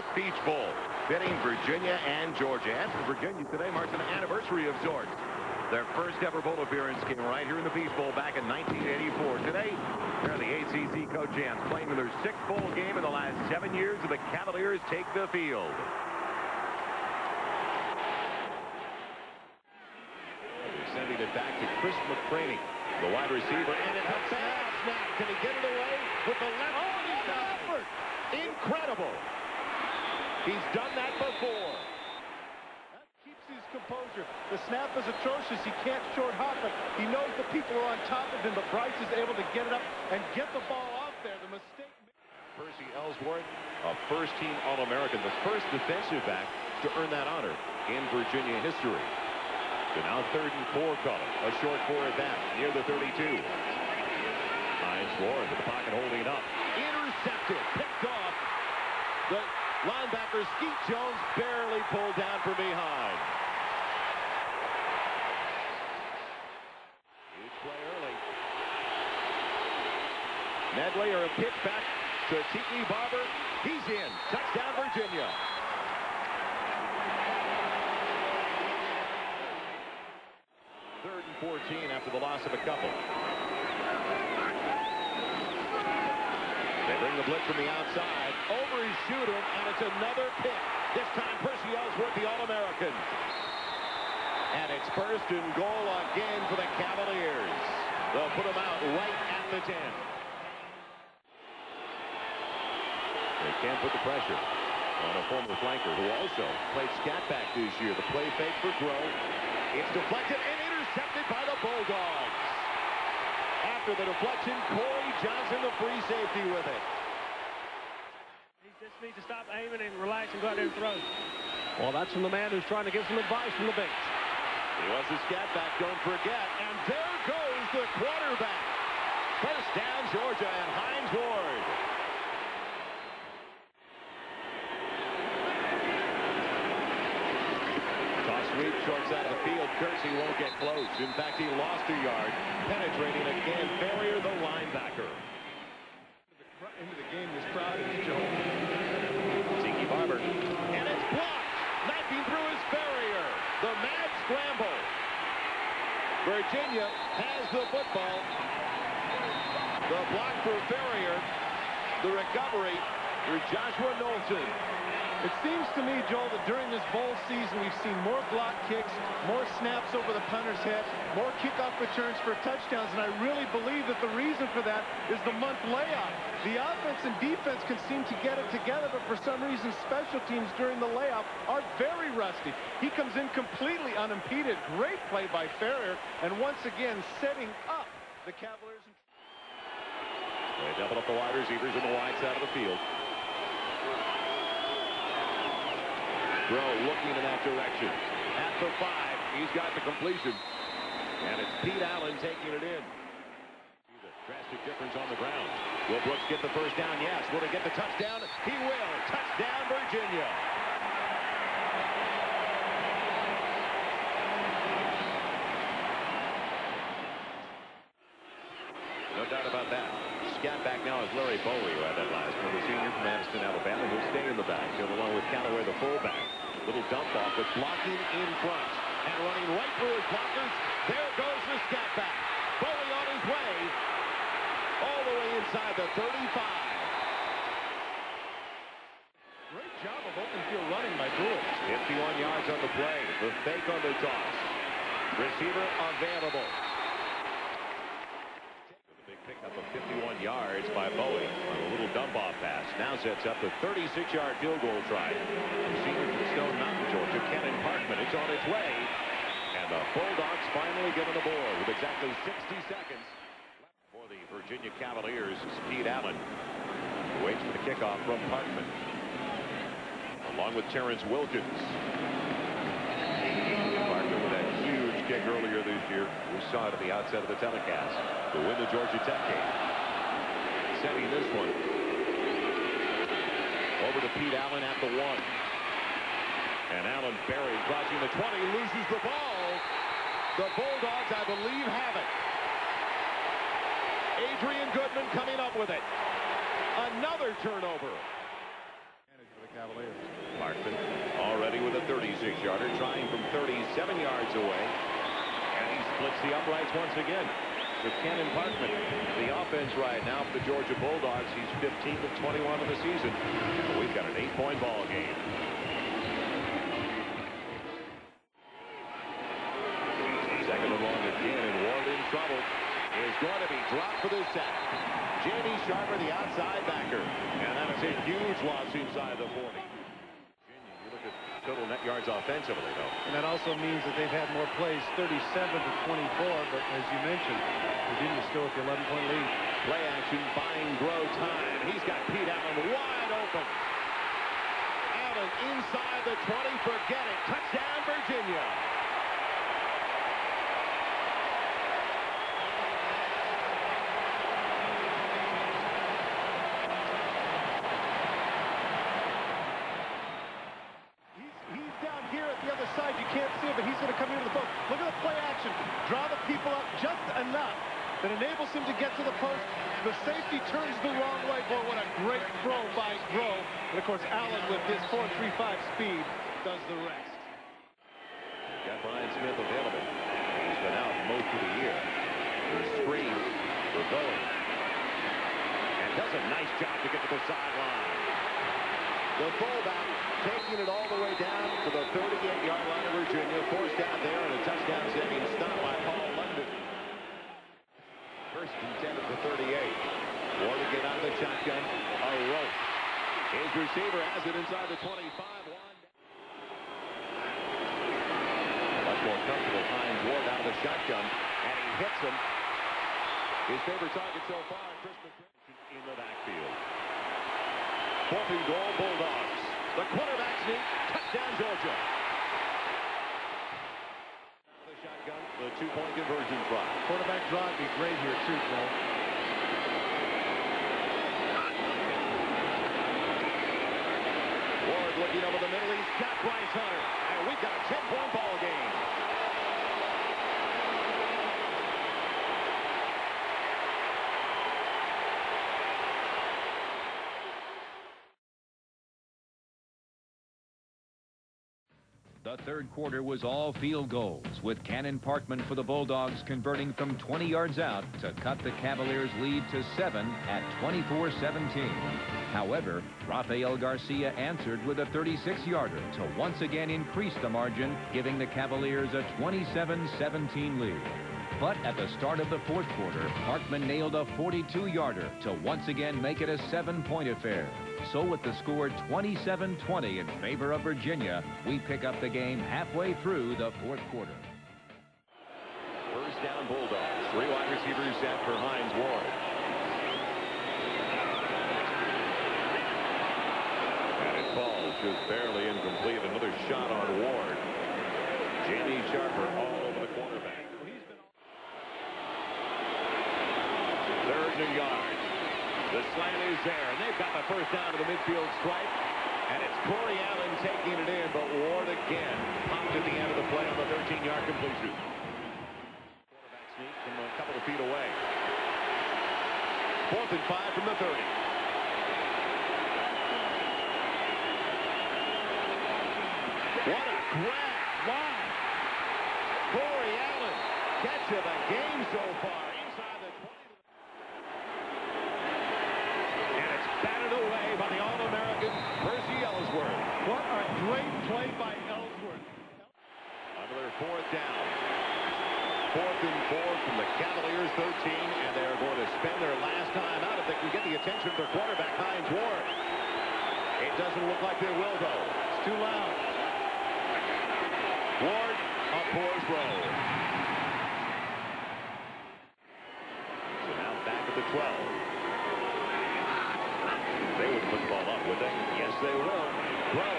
28th Peach Bowl, pitting Virginia and Georgia. And for Virginia, today marks an anniversary of sorts. Their first ever bowl appearance came right here in the Peach Bowl back in 1984. Today, they're the ACC coach champs playing in their sixth bowl game in the last seven years, and the Cavaliers take the field. Sending it back to Chris McCraney, the wide receiver, and it's a bad snap. Can he get it away with the left? Oh, he's got effort. Incredible. He's done that before That keeps his composure. The snap is atrocious. He can't short hop it. He knows the people are on top of him, but Bryce is able to get it up and get the ball off there. The mistake. Percy Ellsworth, a first-team All-American, the first defensive back to earn that honor in Virginia history. So now third and four color. A short four at that, near the 32. Hines Ward the pocket holding up. Intercepted, picked off. The linebacker Skeet Jones barely pulled down from behind. Huge play early. Medley or a pitch back to Tiki Barber. He's in. Touchdown, Virginia. Third and 14 after the loss of a couple. They bring the blitz from the outside. Over his shooter, and it's another pick. This time, Percy Ellsworth, the All-American. And it's first and goal again for the Cavaliers. They'll put them out right at the 10. They can't put the pressure on a former flanker who also played scat back this year. The play fake for Groh. It's deflected and intercepted by the Bulldogs. After the deflection, Corey Johnson, the free safety with it. He just needs to stop aiming and relax and go out there and throw. Well, that's from the man who's trying to give some advice from the bench. He wants a scat back, don't forget. And there goes the quarterback. First down, Georgia and Hines Ward. Toss sweep short side of the field. Kersey won't get close. In fact, he lost a yard. Penetrating again, Barrier, the linebacker. Into the game, this crowd is Joe. Tiki Barber. And it's blocked. Knifing through his Farrier. The mad scramble. Virginia has the football. The block for Farrier. The recovery for Joshua Knowlton. It seems to me, Joel, that during this bowl season, we've seen more block kicks, more snaps over the punter's head, more kickoff returns for touchdowns, and I really believe that the reason for that is the month layoff. The offense and defense can seem to get it together, but for some reason, special teams during the layoff are very rusty. He comes in completely unimpeded. Great play by Farrier, and once again, setting up the Cavaliers. They double up the wide receivers in the wide side of the field. Groh looking in that direction. At the five, he's got the completion. And it's Pete Allen taking it in. The drastic difference on the ground. Will Brooks get the first down? Yes. Will he get the touchdown? He will. Touchdown, Virginia. No doubt about that. Scat back now is Larry Bowie, who had that last one, the senior from Anniston, Alabama, who'll stay in the backfield along with Callaway, the fullback. Little dump off with blocking in front. And running right through his blockers. There goes the scat back. Bowie on his way. All the way inside the 35. Great job of open field running by Brewer. 51 yards on the play. The fake on the toss. Receiver available. The big pickup of 51 yards by Bowie on dump-off pass. Now sets up the 36-yard field goal try. Senior from Stone Mountain, Georgia, Kanon Parkman. It's on its way. And the Bulldogs finally given the board with exactly 60 seconds for the Virginia Cavaliers. Pete Allen waits for the kickoff from Parkman. Along with Terrence Wilkins. Parkman with that huge kick earlier this year. We saw it at the outset of the telecast to win the Georgia Tech game. Sending this one Pete Allen at the one. And Allen Berry crossing the 20, loses the ball. The Bulldogs, I believe, have it. Adrian Goodman coming up with it. Another turnover. Cavaliers. Parkman already with a 36-yarder, trying from 37 yards away. And he splits the uprights once again with Kanon Parkman. The offense right now for the Georgia Bulldogs. He's 15 of 21 in the season. We've got an eight-point ball game. Second and long again, and Ward in trouble. Is going to be dropped for the sack. Jamie Sharper, the outside backer. And that is a huge loss inside the 40 total net yards offensively, though. And that also means that they've had more plays, 37 to 24. But as you mentioned, Virginia still with the 11-point lead. Play action, buying Groh time. He's got Pete Allen wide open. Allen inside the 20. Forget it. Touchdown, Virginia. side. You can't see it, but he's going to come into the post. Look at the play action. Draw the people up just enough that enables him to get to the post. The safety turns the wrong way. Boy, what a great throw by Groh. And, of course, Allen with his 4.35 speed does the rest. Got Brian Smith available. He's been out most of the year. The screen for Bowie. And does a nice job to get to the sideline. The fullback taking it all the way down to the 38-yard line of Virginia. Forced down there and a touchdown saving stop by Paul London. First and 10 at the 38. Ward to get out of the shotgun. A rope. His receiver has it inside the 25. One. Much more comfortable Hines Ward out of the shotgun. And he hits him. His favorite target so far, Christmas in the backfield. Fourth and goal, Bulldogs. The quarterback sneak, touchdown, Georgia. The shotgun, the two-point conversion try. Quarterback drive be great here, too, Joe. Ward looking over the middle. He's got Bryce Hunter. And we've got a 10-point ball game. The third quarter was all field goals, with Kanon Parkman for the Bulldogs converting from 20 yards out to cut the Cavaliers' lead to seven at 24-17. However, Rafael Garcia answered with a 36-yarder to once again increase the margin, giving the Cavaliers a 27-17 lead. But at the start of the fourth quarter, Parkman nailed a 42-yarder to once again make it a seven-point affair. So with the score 27-20 in favor of Virginia, we pick up the game halfway through the fourth quarter. First down Bulldogs. Three wide receivers set for Hines Ward. And it falls just barely incomplete. Another shot on Ward. Jamie Sharper all over the quarterback. Third and yard. The slant is there, and they've got the first down to the midfield stripe. And it's Corey Allen taking it in, but Ward again popped at the end of the play on the 13-yard completion. Quarterback sneak from a couple of feet away. Fourth and five from the 30. What a grab. Wow. Corey Allen, catch of the game so far. Inside the 20. And it's batted away by the All-American Percy Ellsworth. What a great play by Ellsworth. Another fourth down. Fourth and four from the Cavaliers 13, and they're going to spend their last time out if they can get the attention of their quarterback, Hines Ward. It doesn't look like they will, though. It's too loud. Ward, a poor throw. So now back at the 12. They would put the ball up, would they? Yes, they will. Throw.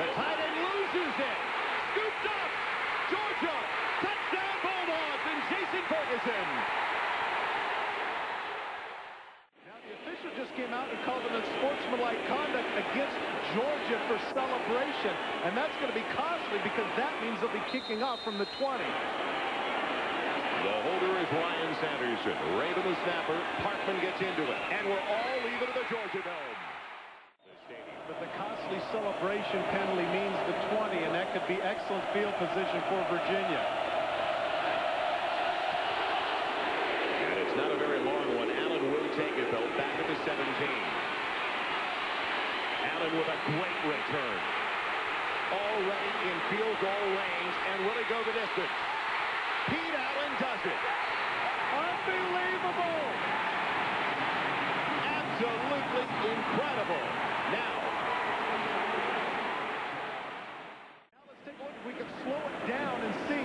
The tight end loses it. Scooped up. Georgia. Touchdown Bulldogs and Jason Ferguson. Now the official just came out and called it unsportsmanlike conduct against Georgia for celebration. And that's going to be costly because that means they'll be kicking off from the 20. The holder is Ryan Sanderson. Raven the snapper. Parkman gets into it. And we're all leaving the Georgia Dome. But the costly celebration penalty means the 20, and that could be excellent field position for Virginia. And it's not a very long one. Allen will take it, though, back at the 17. Allen with a great return. Already in field goal range, and will it go the distance? Pete Allen does it. Unbelievable! Absolutely incredible. Now, Now let's take a look if we can slow it down and see.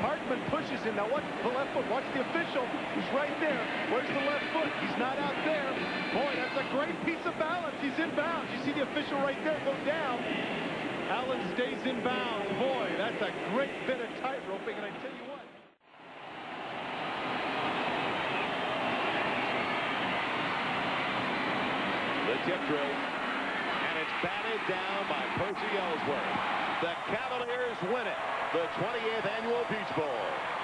Hartman pushes him. Now watch the left foot. Watch the official. He's right there. Where's the left foot? He's not out there. Boy, that's a great piece of balance. He's in bounds. You see the official right there go down. Allen stays in bounds. Boy, that's a great bit of tightroping. And I tell you what. Tip. And it's batted down by Percy Ellsworth. The Cavaliers win it. The 28th annual Peach Bowl.